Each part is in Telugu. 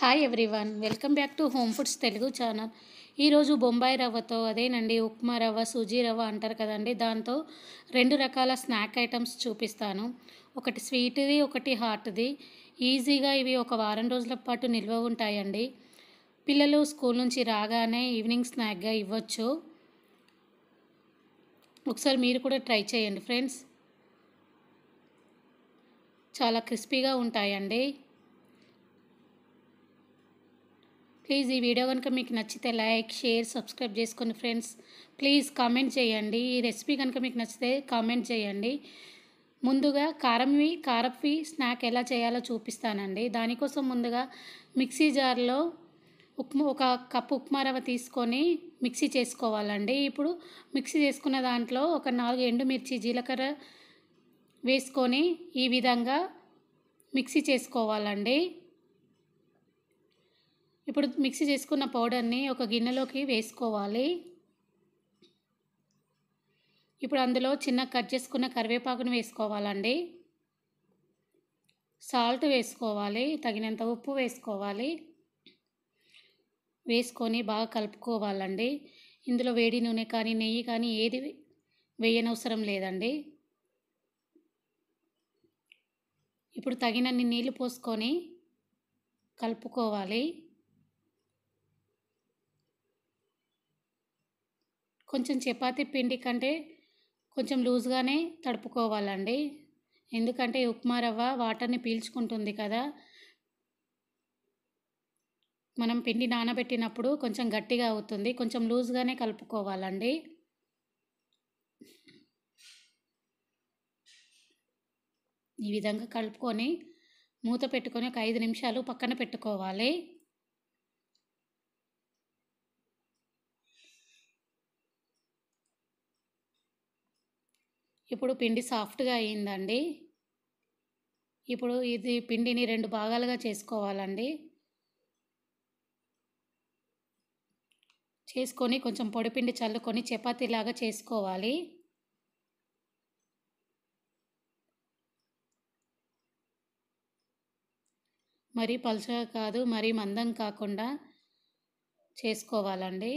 Hi everyone welcome back to home foods Telugu channel ఈరోజు బొంబాయి రవ్వతో అదేనండి ఉప్మా రవ్వ సూజీ రవ్వ అంటారు కదండి దాంతో రెండు రకాల స్నాక్ ఐటమ్స్ చూపిస్తాను. ఒకటి స్వీట్ది ఒకటి హాట్ది ఈజీగా ఇవి ఒక వారం రోజుల పాటు నిల్వ ఉంటాయండి. పిల్లలు స్కూల్ నుంచి రాగానే ఈవినింగ్ స్నాక్గా ఇవ్వచ్చు. ఒకసారి మీరు కూడా ట్రై చేయండి ఫ్రెండ్స్. చాలా క్రిస్పీగా ఉంటాయండి. ప్లీజ్ ఈ వీడియో కనుక మీకు నచ్చితే లైక్ షేర్ సబ్స్క్రైబ్ చేసుకోండి ఫ్రెండ్స్ ప్లీజ్ కామెంట్ చేయండి. ఈ రెసిపీ కనుక మీకు నచ్చితే కామెంట్ చేయండి. ముందుగా కారంవి కారప్వి స్నాక్ ఎలా చేయాలో చూపిస్తానండి. దానికోసం ముందుగా మిక్సీ జార్లో ఉప్మా ఒక కప్పు ఉప్మా రవ్వ తీసుకొని మిక్సీ చేసుకోవాలండి. ఇప్పుడు మిక్సీ చేసుకున్న దాంట్లో ఒక నాలుగు ఎండుమిర్చి జీలకర్ర వేసుకొని ఈ విధంగా మిక్సీ చేసుకోవాలండి. ఇప్పుడు మిక్సీ చేసుకున్న పౌడర్ని ఒక గిన్నెలోకి వేసుకోవాలి. ఇప్పుడు అందులో చిన్న కట్ చేసుకున్న కరివేపాకును వేసుకోవాలండి. సాల్ట్ వేసుకోవాలి తగినంత ఉప్పు వేసుకోవాలి. వేసుకొని బాగా కలుపుకోవాలండి. ఇందులో వేడి నూనె కానీ నెయ్యి కానీ ఏది వేయనవసరం లేదండి. ఇప్పుడు తగినన్ని నీళ్ళు పోసుకొని కలుపుకోవాలి. కొంచెం చపాతీ పిండి కంటే కొంచెం లూజ్గానే తడుపుకోవాలండి. ఎందుకంటే ఉప్మా రవ్వ వాటర్ని పీల్చుకుంటుంది కదా. మనం పిండి నానబెట్టినప్పుడు కొంచెం గట్టిగా అవుతుంది. కొంచెం లూజ్గానే కలుపుకోవాలండి. ఈ విధంగా కలుపుకొని మూత పెట్టుకొని ఒక ఐదు నిమిషాలు పక్కన పెట్టుకోవాలి. ఇప్పుడు పిండి సాఫ్ట్గా అయిందండి. ఇప్పుడు ఇది పిండిని రెండు భాగాలుగా చేసుకోవాలండి. చేసుకొని కొంచెం పొడిపిండి చల్లుకొని చపాతీలాగా చేసుకోవాలి. మరీ పలుచగా కాదు మరీ మందం కాకుండా చేసుకోవాలండి.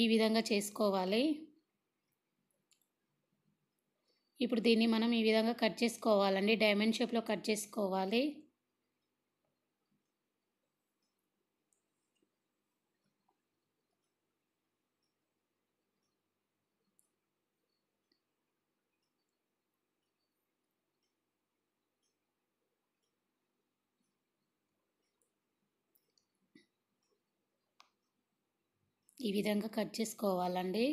ఈ విధంగా చేసుకోవాలి. ఇప్పుడు దీన్ని మనం ఈ విధంగా కట్ చేసుకోవాలండి. డైమండ్ షేప్లో కట్ చేసుకోవాలి. ఈ విధంగా కట్ చేసుకోవాలండి.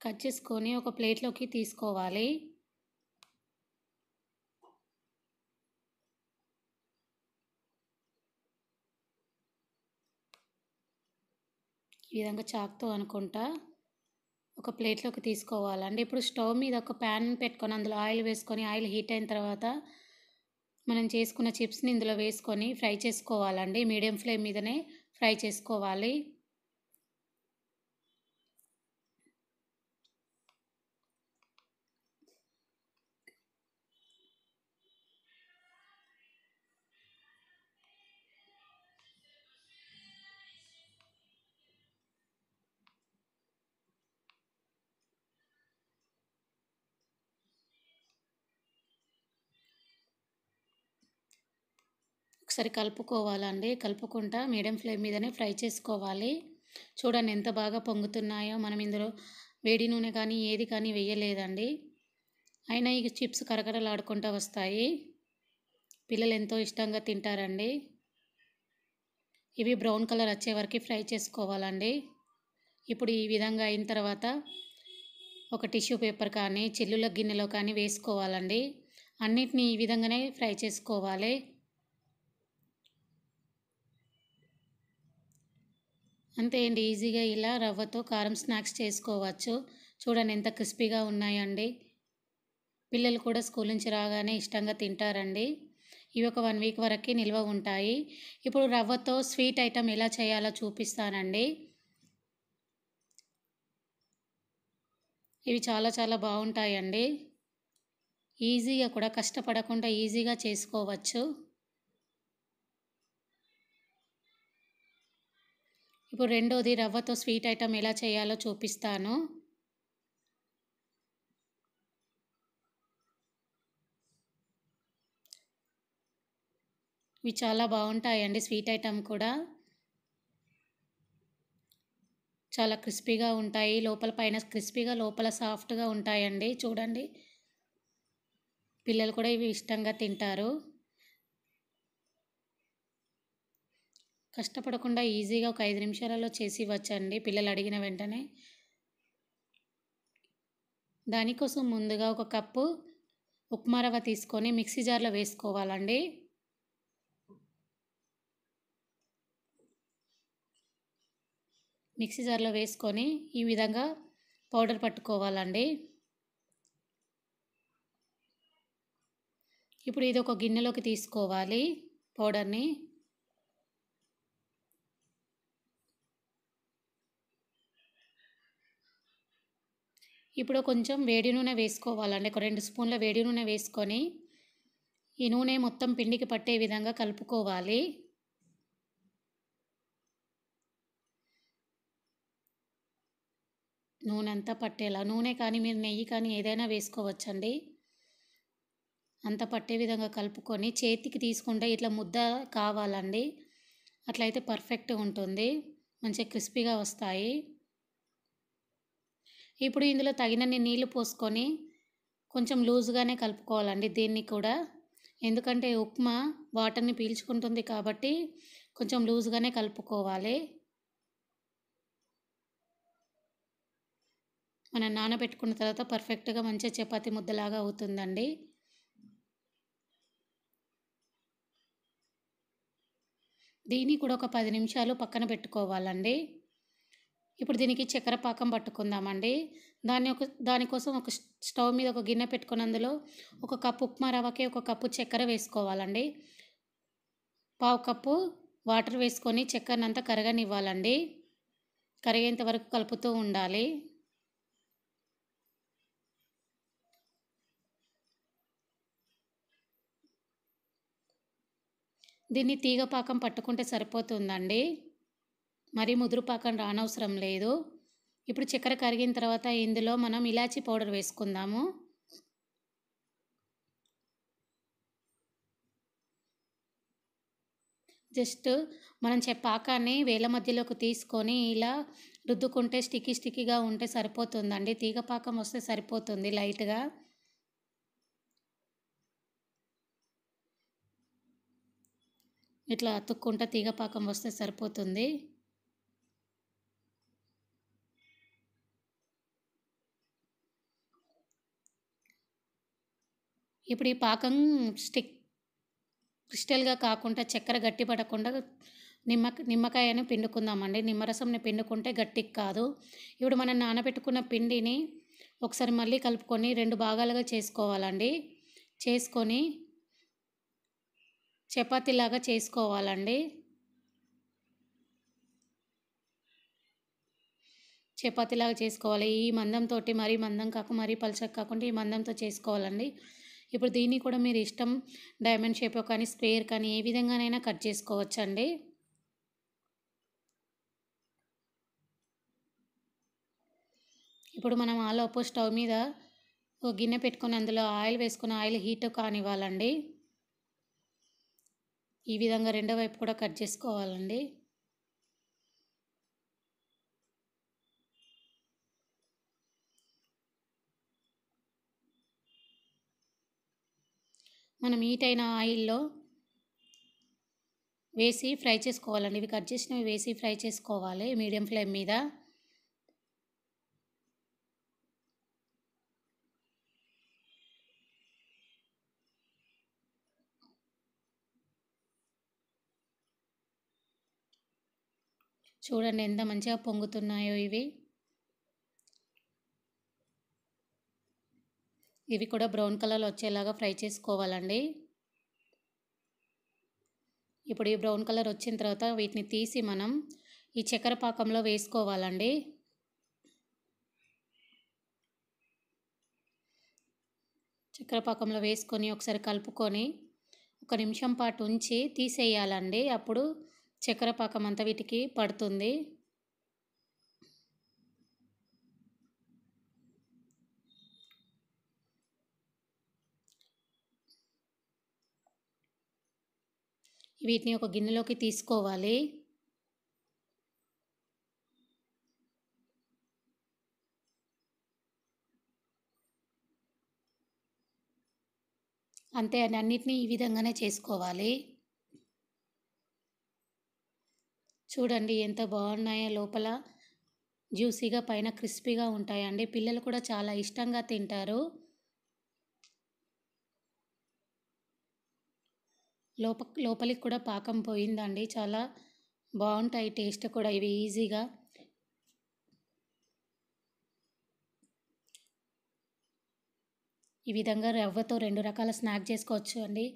కట్ చేసుకొని ఒక ప్లేట్లోకి తీసుకోవాలి. ఈ విధంగా చాక్తో అనుకుంటా ఒక ప్లేట్లోకి తీసుకోవాలండి. ఇప్పుడు స్టవ్ మీద ఒక ప్యాన్ పెట్టుకొని అందులో ఆయిల్ వేసుకొని ఆయిల్ హీట్ అయిన తర్వాత మనం చేసుకున్న చిప్స్ని ఇందులో వేసుకొని ఫ్రై చేసుకోవాలండి. మీడియం ఫ్లేమ్ మీదనే ఫ్రై చేసుకోవాలి. ఒకసారి కలుపుకోవాలండి. కలుపుకుంటా మీడియం ఫ్లేమ్ మీదనే ఫ్రై చేసుకోవాలి. చూడండి ఎంత బాగా పొంగుతున్నాయో. మనం ఇందులో వేడి నూనె కానీ ఏది కానీ వేయలేదండి. అయినా ఈ చిప్స్ కరకరలాడుకుంటూ వస్తాయి. పిల్లలు ఎంతో ఇష్టంగా తింటారండి. ఇవి బ్రౌన్ కలర్ వచ్చే వరకు ఫ్రై చేసుకోవాలండి. ఇప్పుడు ఈ విధంగా అయిన తర్వాత ఒక టిష్యూ పేపర్ కానీ చిల్లుల గిన్నెలో కానీ వేసుకోవాలండి. అన్నిటినీ ఈ విధంగానే ఫ్రై చేసుకోవాలి. అంతే అండి ఈజీగా ఇలా రవ్వతో కారం స్నాక్స్ చేసుకోవచ్చు. చూడండి ఎంత క్రిస్పీగా ఉన్నాయండి. పిల్లలు కూడా స్కూల్ నుంచి రాగానే ఇష్టంగా తింటారండి. ఇవి ఒక వన్ వీక్ వరకు నిల్వ ఉంటాయి. ఇప్పుడు రవ్వతో స్వీట్ ఐటెం ఎలా చేయాలో చూపిస్తానండి. ఇవి చాలా చాలా బాగుంటాయండి. ఈజీగా కూడా కష్టపడకుండా ఈజీగా చేసుకోవచ్చు. ఇప్పుడు రెండోది రవ్వతో స్వీట్ ఐటెం ఎలా చేయాలో చూపిస్తాను. ఇవి చాలా బాగుంటాయండి స్వీట్ ఐటెం కూడా. చాలా క్రిస్పీగా ఉంటాయి. లోపల పైన క్రిస్పీగా లోపల సాఫ్ట్గా ఉంటాయండి. చూడండి. పిల్లలు కూడా ఇవి ఇష్టంగా తింటారు. కష్టపడకుండా ఈజీగా ఒక ఐదు నిమిషాలలో చేసి ఇవ్వచ్చండి. పిల్లలు అడిగిన వెంటనే. దానికోసం ముందుగా ఒక కప్పు ఉప్మా రవ్వ తీసుకొని మిక్సీ జార్లో వేసుకోవాలండి. మిక్సీ జార్లో వేసుకొని ఈ విధంగా పౌడర్ పట్టుకోవాలండి. ఇప్పుడు ఇది ఒక గిన్నెలోకి తీసుకోవాలి పౌడర్ని. ఇప్పుడు కొంచెం వేడి నూనె వేసుకోవాలండి ఒక రెండు స్పూన్ల వేడి నూనె వేసుకొని ఈ నూనె మొత్తం పిండికి పట్టే విధంగా కలుపుకోవాలి. నూనె అంతా పట్టేలా. నూనె కానీ మీరు నెయ్యి కానీ ఏదైనా వేసుకోవచ్చండి. అంత పట్టే విధంగా కలుపుకొని చేతికి తీసుకుంటే ఇట్లా ముద్ద కావాలండి. అట్లయితే పర్ఫెక్ట్గా ఉంటుంది. మంచిగా క్రిస్పీగా వస్తాయి. ఇప్పుడు ఇందులో తగినన్ని నీళ్ళు పోసుకొని కొంచెం లూజ్గానే కలుపుకోవాలండి దీన్ని కూడా. ఎందుకంటే ఉప్మా వాటర్ని పీల్చుకుంటుంది కాబట్టి కొంచెం లూజ్గానే కలుపుకోవాలి. మనం నానబెట్టుకున్న తర్వాత పర్ఫెక్ట్గా మంచిగా చపాతి ముద్దలాగా అవుతుందండి. దీన్ని కూడా ఒక పది నిమిషాలు పక్కన పెట్టుకోవాలండి. ఇప్పుడు దీనికి చక్కెర పాకం పట్టుకుందామండి. దాన్ని ఒక దానికోసం ఒక స్టవ్ మీద ఒక గిన్నె పెట్టుకుని అందులో ఒక కప్పు ఉప్మా రవ్వకి ఒక కప్పు చక్కెర వేసుకోవాలండి. పావు కప్పు వాటర్ వేసుకొని చక్కెరనంతా కరగనివ్వాలండి. కరిగేంత వరకు కలుపుతూ ఉండాలి. దీన్ని తీగ పాకం పట్టుకుంటే సరిపోతుందండి. మరీ ముదురుపాకం రానవసరం లేదు. ఇప్పుడు చక్కెర కరిగిన తర్వాత ఇందులో మనం ఇలాచీ పౌడర్ వేసుకుందాము. జస్ట్ మనం చే పాకాన్ని వేల మధ్యలోకి తీసుకొని ఇలా రుద్దుకుంటే స్టిక్కీ స్టిక్కీగా ఉంటే సరిపోతుందండి. తీగ పాకం వస్తే సరిపోతుంది లైట్గా. ఇట్లా అతుక్కుంటే తీగ పాకం వస్తే సరిపోతుంది. ఇప్పుడు ఈ పాకం స్టిక్ క్రిస్టల్గా కాకుండా చక్కెర గట్టి పడకుండా నిమ్మ నిమ్మకాయని పిండుకుందామండి. నిమ్మరసంని పిండుకుంటే గట్టికి కాదు. ఇప్పుడు మనం నానబెట్టుకున్న పిండిని ఒకసారి మళ్ళీ కలుపుకొని రెండు భాగాలుగా చేసుకోవాలండి. చేసుకొని చపాతీలాగా చేసుకోవాలండి. చపాతీలాగా చేసుకోవాలి. ఈ మందంతో మరీ మందం కాక మరీ పలుచక కాకుండా ఈ మందంతో చేసుకోవాలండి. ఇప్పుడు దీన్ని కూడా మీరు ఇష్టం డైమండ్ షేప్ కానీ స్క్వేర్ కానీ ఏ విధంగానైనా కట్ చేసుకోవచ్చండి. ఇప్పుడు మనం ఆలోపు స్టవ్ మీద ఒక గిన్నె పెట్టుకొని అందులో ఆయిల్ వేసుకుని ఆయిల్ హీట్ కానివ్వాలండి. ఈ విధంగా రెండో వైపు కూడా కట్ చేసుకోవాలండి. మనం హీట్ అయిన ఆయిల్లో వేసి ఫ్రై చేసుకోవాలండి. ఇవి కట్ చేసినవి వేసి ఫ్రై చేసుకోవాలి. మీడియం ఫ్లేమ్ మీద. చూడండి ఎంత మంచిగా పొంగుతున్నాయో ఇవి. ఇవి కూడా బ్రౌన్ కలర్ వచ్చేలాగా ఫ్రై చేసుకోవాలండి. ఇప్పుడు ఈ బ్రౌన్ కలర్ వచ్చిన తర్వాత వీటిని తీసి మనం ఈ చక్కెర పాకంలో వేసుకోవాలండి. చక్కెర పాకంలో వేసుకొని ఒకసారి కలుపుకొని ఒక నిమిషం పాటు ఉంచి తీసేయాలండి. అప్పుడు చక్కెర పాకం అంతా వీటికి పడుతుంది. వీటిని ఒక గిన్నెలోకి తీసుకోవాలి. అంతే అండి అన్నిటినీ ఈ విధంగానే చేసుకోవాలి. చూడండి ఎంత బాగున్నాయో లోపల. జ్యూసీగా పైన క్రిస్పీగా ఉంటాయండి. పిల్లలు కూడా చాలా ఇష్టంగా తింటారు. లోప లోపలికి కూడా పాకం పోయిందండి. చాలా బాగుంటాయి టేస్ట్ కూడా ఇవి ఈజీగా. ఈ విధంగా రవ్వతో రెండు రకాల స్నాక్ చేసుకోవచ్చు అండి.